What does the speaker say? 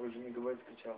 уже не говорить кричал.